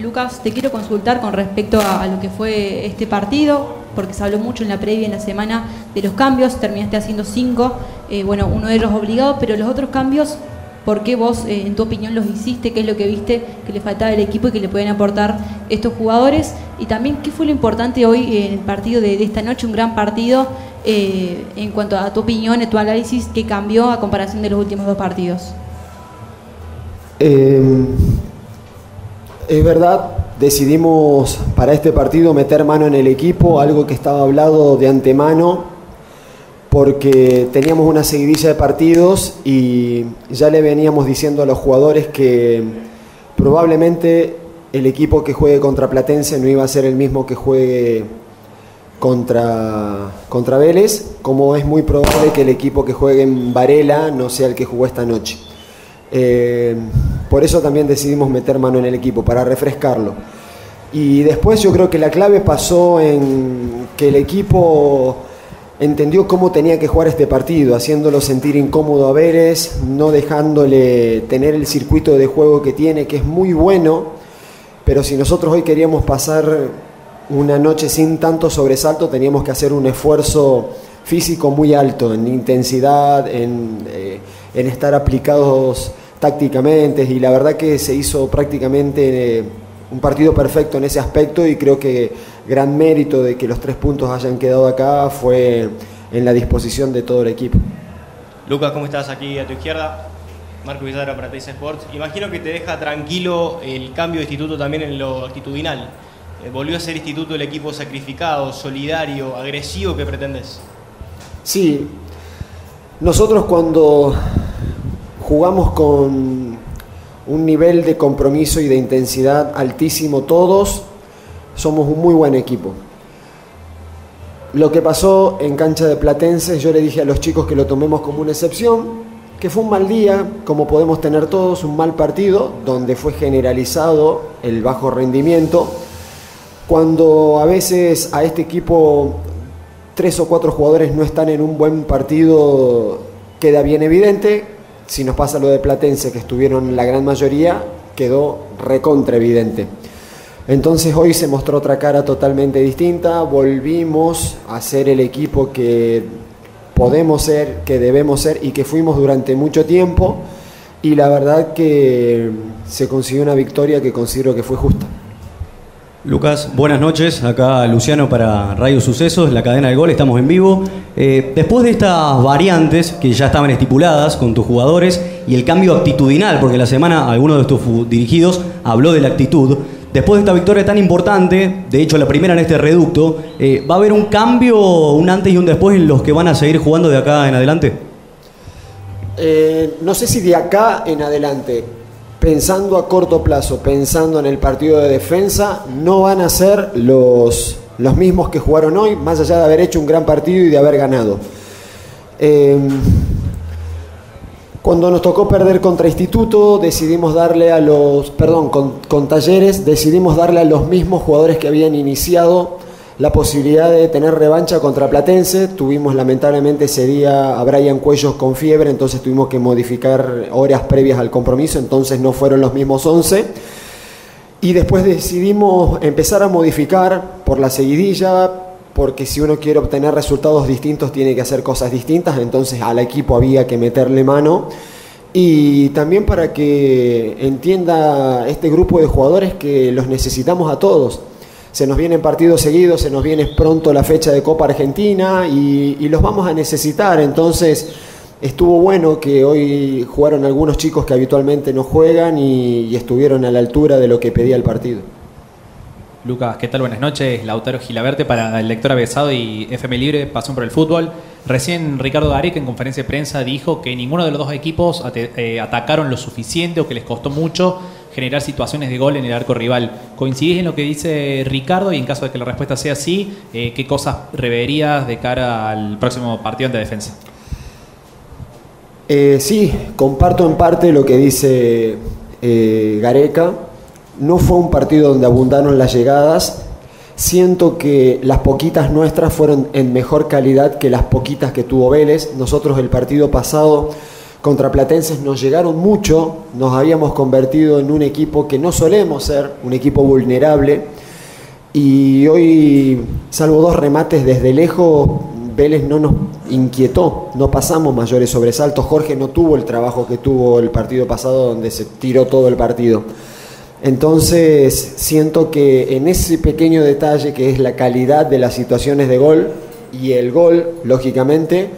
Lucas, te quiero consultar con respecto a, lo que fue este partido, porque se habló mucho en la previa, en la semana, de los cambios, terminaste haciendo cinco, eh, bueno, uno de ellos obligado, pero los otros cambios, ¿por qué vos, eh, en tu opinión, los hiciste? ¿Qué es lo que viste que le faltaba al equipo y que le pueden aportar estos jugadores? Y también, ¿qué fue lo importante hoy en el partido de, esta noche? Un gran partido, eh, en cuanto a tu opinión, a tu análisis, ¿qué cambió a comparación de los últimos dos partidos? Es verdad, decidimos para este partido meter mano en el equipo, algo que estaba hablado de antemano, porque teníamos una seguidilla de partidos y ya le veníamos diciendo a los jugadores que probablemente el equipo que juegue contra Platense no iba a ser el mismo que juegue contra, contra Vélez, como es muy probable que el equipo que juegue en Varela no sea el que jugó esta noche. Eh, por eso también decidimos meter mano en el equipo, para refrescarlo. Y después yo creo que la clave pasó en que el equipo entendió cómo tenía que jugar este partido, haciéndolo sentir incómodo a Vélez, no dejándole tener el circuito de juego que tiene, que es muy bueno, pero si nosotros hoy queríamos pasar una noche sin tanto sobresalto, teníamos que hacer un esfuerzo físico muy alto, en intensidad, en, eh, en estar aplicados tácticamente y la verdad que se hizo prácticamente eh, un partido perfecto en ese aspecto y creo que gran mérito de que los tres puntos hayan quedado acá fue en la disposición de todo el equipo. Lucas, ¿cómo estás aquí a tu izquierda? Marco Villara para Teis Sports. Imagino que te deja tranquilo el cambio de instituto también en lo actitudinal. Eh, ¿Volvió a ser instituto el equipo sacrificado, solidario, agresivo que pretendes? Sí, nosotros cuando jugamos con un nivel de compromiso y de intensidad altísimo todos, somos un muy buen equipo. Lo que pasó en cancha de Platense, yo le dije a los chicos que lo tomemos como una excepción, que fue un mal día, como podemos tener todos, un mal partido, donde fue generalizado el bajo rendimiento, cuando a veces a este equipo tres o cuatro jugadores no están en un buen partido, queda bien evidente, si nos pasa lo de Platense, que estuvieron la gran mayoría, quedó recontra evidente. Entonces hoy se mostró otra cara totalmente distinta, volvimos a ser el equipo que podemos ser, que debemos ser y que fuimos durante mucho tiempo y la verdad que se consiguió una victoria que considero que fue justa. Lucas, buenas noches. Acá Luciano para Radio Sucesos, la cadena del gol, estamos en vivo. Eh, después de estas variantes que ya estaban estipuladas con tus jugadores y el cambio actitudinal, porque la semana alguno de tus dirigidos habló de la actitud, después de esta victoria tan importante, de hecho la primera en este reducto, eh, ¿va a haber un cambio, un antes y un después en los que van a seguir jugando de acá en adelante? Eh, no sé si de acá en adelante pensando a corto plazo, pensando en el partido de defensa, no van a ser los, los mismos que jugaron hoy, más allá de haber hecho un gran partido y de haber ganado. Em, cuando nos tocó perder contra Instituto, decidimos darle a los, perdón, con, con Talleres, decidimos darle a los mismos jugadores que habían iniciado la posibilidad de tener revancha contra Platense. Tuvimos lamentablemente ese día a Brian Cuellos con fiebre, entonces tuvimos que modificar horas previas al compromiso, entonces no fueron los mismos 11. Y después decidimos empezar a modificar por la seguidilla, porque si uno quiere obtener resultados distintos tiene que hacer cosas distintas, entonces al equipo había que meterle mano. Y también para que entienda este grupo de jugadores que los necesitamos a todos se nos vienen partidos seguidos, se nos viene pronto la fecha de Copa Argentina y, los vamos a necesitar. Entonces estuvo bueno que hoy jugaron algunos chicos que habitualmente no juegan y, estuvieron a la altura de lo que pedía el partido. Lucas, ¿qué tal? Buenas noches. Lautaro Gilaberte para el lector avesado y FM Libre, Pasión por el Fútbol. Recién Ricardo Gareca en conferencia de prensa dijo que ninguno de los dos equipos eh, atacaron lo suficiente o que les costó mucho generar situaciones de gol en el arco rival. ¿Coincidís en lo que dice Ricardo y en caso de que la respuesta sea sí, eh, qué cosas reverías de cara al próximo partido de defensa? Eh, sí, comparto en parte lo que dice eh, Gareca. No fue un partido donde abundaron las llegadas. Siento que las poquitas nuestras fueron en mejor calidad que las poquitas que tuvo Vélez. Nosotros el partido pasado contra Platenses nos llegaron mucho, nos habíamos convertido en un equipo que no solemos ser, un equipo vulnerable, y hoy, salvo dos remates desde lejos, Vélez no nos inquietó, no pasamos mayores sobresaltos, Jorge no tuvo el trabajo que tuvo el partido pasado donde se tiró todo el partido. Entonces siento que en ese pequeño detalle que es la calidad de las situaciones de gol y el gol, lógicamente,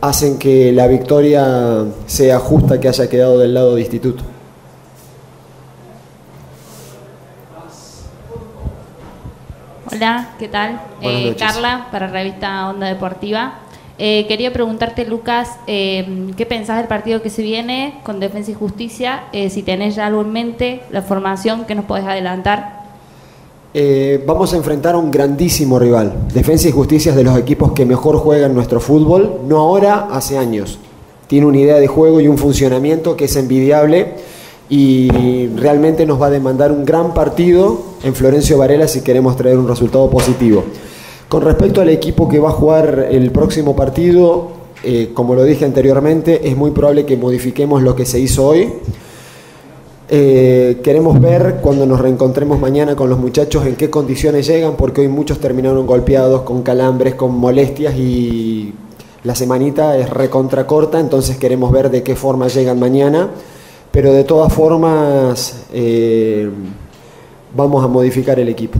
hacen que la victoria sea justa que haya quedado del lado de Instituto. Hola, ¿qué tal? Eh, Carla, para Revista Onda Deportiva. Eh, quería preguntarte, Lucas, eh, ¿qué pensás del partido que se viene con Defensa y Justicia? si tenés ya algo en mente, la formación que nos podés adelantar. Vamos a enfrentar a un grandísimo rival. Defensa y Justicia es de los equipos que mejor juegan nuestro fútbol, no ahora, hace años. Tiene una idea de juego y un funcionamiento que es envidiable y realmente nos va a demandar un gran partido en Florencio Varela si queremos traer un resultado positivo. Con respecto al equipo que va a jugar el próximo partido, eh, como lo dije anteriormente, es muy probable que modifiquemos lo que se hizo hoy. Eh, queremos ver cuando nos reencontremos mañana con los muchachos en qué condiciones llegan, porque hoy muchos terminaron golpeados, con calambres, con molestias y la semanita es recontra corta, entonces queremos ver de qué forma llegan mañana. Pero de todas formas eh, vamos a modificar el equipo.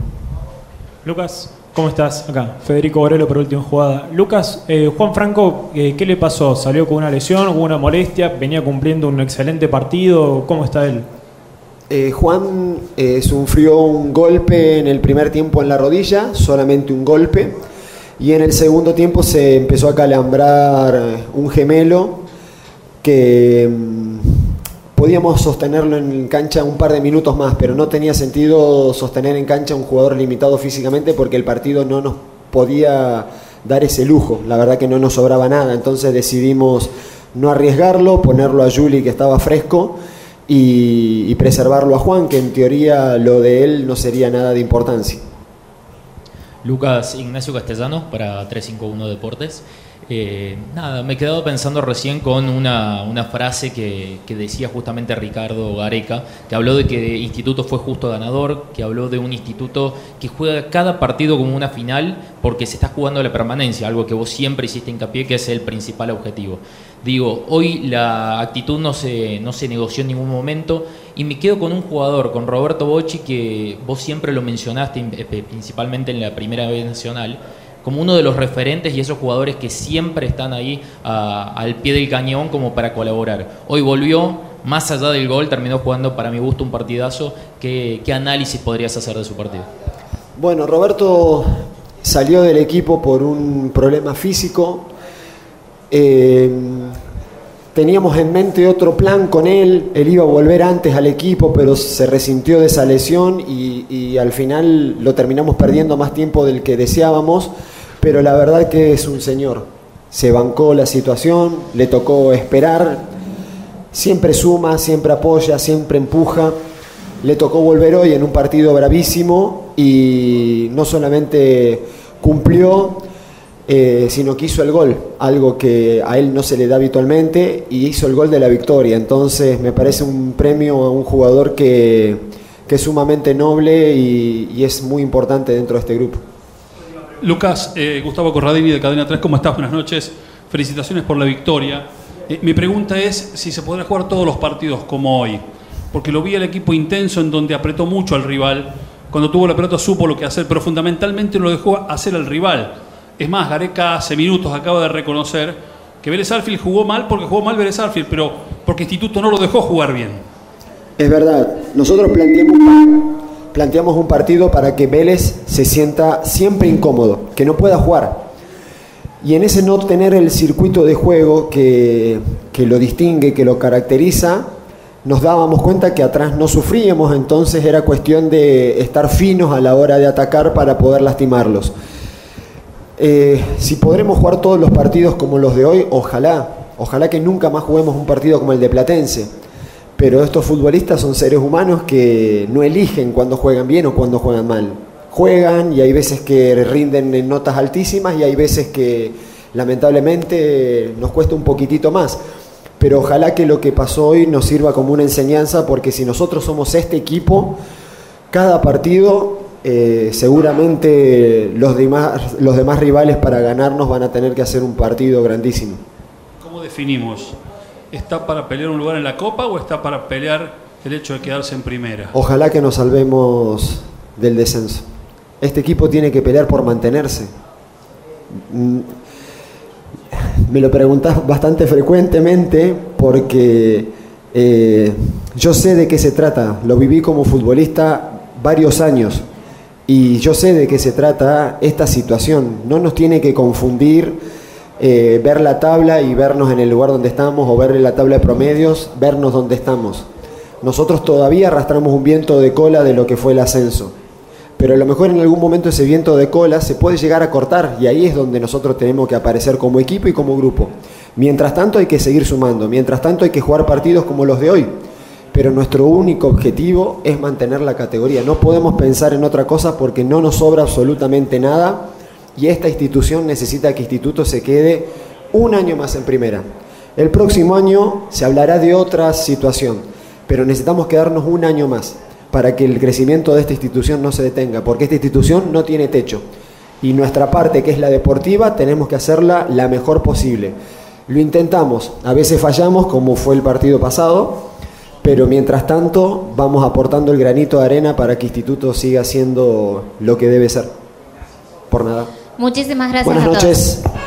Lucas, ¿Cómo estás? Acá, Federico Borelo por última jugada. Lucas, eh, Juan Franco, eh, ¿qué le pasó? ¿Salió con una lesión, hubo una molestia? ¿Venía cumpliendo un excelente partido? ¿Cómo está él? Eh, Juan sufrió un golpe en el primer tiempo en la rodilla, solamente un golpe, y en el segundo tiempo se empezó a calambrar un gemelo que mm, podíamos sostenerlo en cancha un par de minutos más, pero no tenía sentido sostener en cancha un jugador limitado físicamente porque el partido no nos podía dar ese lujo, la verdad que no nos sobraba nada, entonces decidimos no arriesgarlo, ponerlo a Juli que estaba fresco y, preservarlo a Juan, que en teoría lo de él no sería nada de importancia. Lucas Ignacio Castellano para 351 Deportes. Eh, nada, me he quedado pensando recién con una, frase que, decía justamente Ricardo Gareca, que habló de que Instituto fue justo ganador, que habló de un instituto que juega cada partido como una final porque se está jugando la permanencia, algo que vos siempre hiciste hincapié que es el principal objetivo. Digo, hoy la actitud no se, no se negoció en ningún momento y me quedo con un jugador, con Roberto Bocci, que vos siempre lo mencionaste eh, principalmente en la primera vez nacional como uno de los referentes y esos jugadores que siempre están ahí al pie del cañón como para colaborar. Hoy volvió, más allá del gol, terminó jugando para mi gusto un partidazo. ¿Qué, análisis podrías hacer de su partido? Bueno, Roberto salió del equipo por un problema físico. Eh, teníamos en mente otro plan con él, él iba a volver antes al equipo, pero se resintió de esa lesión y, al final lo terminamos perdiendo más tiempo del que deseábamos pero la verdad que es un señor. Se bancó la situación, le tocó esperar, siempre suma, siempre apoya, siempre empuja. Le tocó volver hoy en un partido bravísimo y no solamente cumplió, eh, sino que hizo el gol, algo que a él no se le da habitualmente, y hizo el gol de la victoria. Entonces me parece un premio a un jugador que, es sumamente noble y es muy importante dentro de este grupo. Lucas, eh, Gustavo Corradini de Cadena 3, ¿cómo estás? Buenas noches. Felicitaciones por la victoria. Eh, mi pregunta es si se podrá jugar todos los partidos como hoy, porque lo vi al equipo intenso en donde apretó mucho al rival. Cuando tuvo la pelota supo lo que hacer, pero fundamentalmente lo dejó hacer al rival. Es más, Gareca hace minutos acaba de reconocer que Vélez Arfield jugó mal porque jugó mal Vélez Arfield, pero porque Instituto no lo dejó jugar bien. Es verdad, nosotros planteamos un partido para que Vélez se sienta siempre incómodo, que no pueda jugar. Y en ese no tener el circuito de juego que, lo distingue, que lo caracteriza, nos dábamos cuenta que atrás no sufríamos, entonces era cuestión de estar finos a la hora de atacar para poder lastimarlos. Eh, si podremos jugar todos los partidos como los de hoy, ojalá, ojalá que nunca más juguemos un partido como el de Platense pero estos futbolistas son seres humanos que no eligen cuando juegan bien o cuando juegan mal. Juegan y hay veces que rinden en notas altísimas y hay veces que lamentablemente nos cuesta un poquitito más. pero ojalá que lo que pasó hoy nos sirva como una enseñanza, porque si nosotros somos este equipo, cada partido eh, seguramente los demás, los demás rivales para ganarnos van a tener que hacer un partido grandísimo. ¿Cómo definimos? ¿Está para pelear un lugar en la Copa o está para pelear el hecho de quedarse en primera? Ojalá que nos salvemos del descenso. Este equipo tiene que pelear por mantenerse. Mm, me lo preguntas bastante frecuentemente porque eh, yo sé de qué se trata. Lo viví como futbolista varios años y yo sé de qué se trata esta situación. No nos tiene que confundir eh, ver la tabla y vernos en el lugar donde estamos o ver la tabla de promedios, vernos donde estamos. Nosotros todavía arrastramos un viento de cola de lo que fue el ascenso. Pero a lo mejor en algún momento ese viento de cola se puede llegar a cortar y ahí es donde nosotros tenemos que aparecer como equipo y como grupo. Mientras tanto hay que seguir sumando, mientras tanto hay que jugar partidos como los de hoy pero nuestro único objetivo es mantener la categoría. No podemos pensar en otra cosa porque no nos sobra absolutamente nada y esta institución necesita que Instituto se quede un año más en primera. El próximo año se hablará de otra situación, pero necesitamos quedarnos un año más para que el crecimiento de esta institución no se detenga, porque esta institución no tiene techo. Y nuestra parte, que es la deportiva, tenemos que hacerla la mejor posible. Lo intentamos, a veces fallamos, como fue el partido pasado, pero mientras tanto vamos aportando el granito de arena para que Instituto siga siendo lo que debe ser. Por nada. Muchísimas gracias Buenas a noches. todos.